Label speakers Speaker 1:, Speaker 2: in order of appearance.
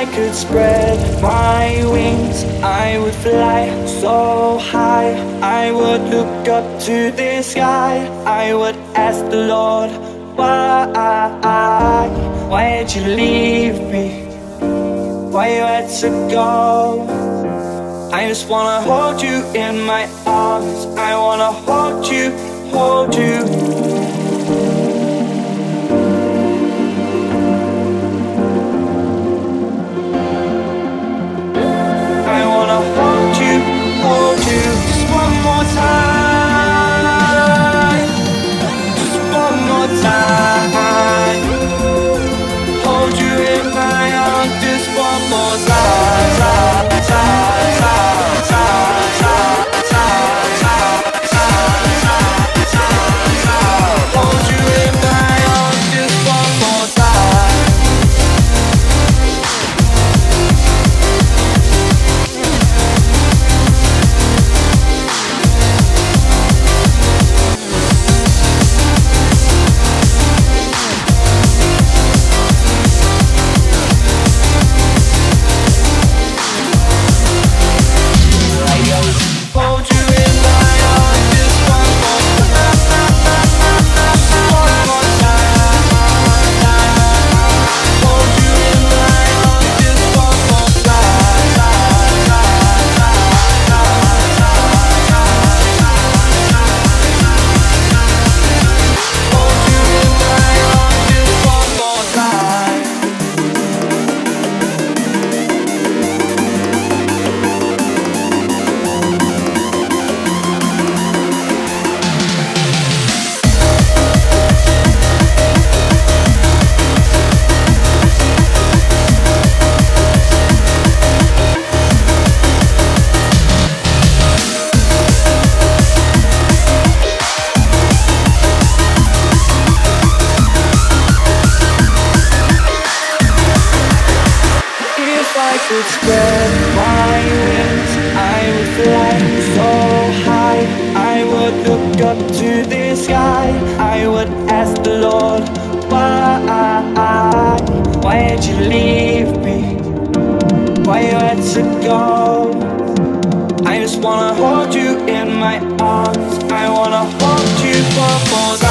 Speaker 1: I could spread my wings, I would fly so high. I would look up to the sky. I would ask the Lord, why? Why did you leave me? Why you had to go? I just wanna hold you in my arms. I wanna hold you, if I could spread my wings I would fly so high I would look up to the sky I would ask the Lord Why? why'd you leave me? Why you had to go? I just wanna hold you in my arms I wanna hold you for more